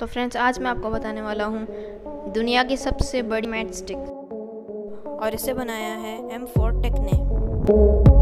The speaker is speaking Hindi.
तो फ्रेंड्स, आज मैं आपको बताने वाला हूँ दुनिया की सबसे बड़ी मैट स्टिक। और इसे बनाया है एम फोर टेक ने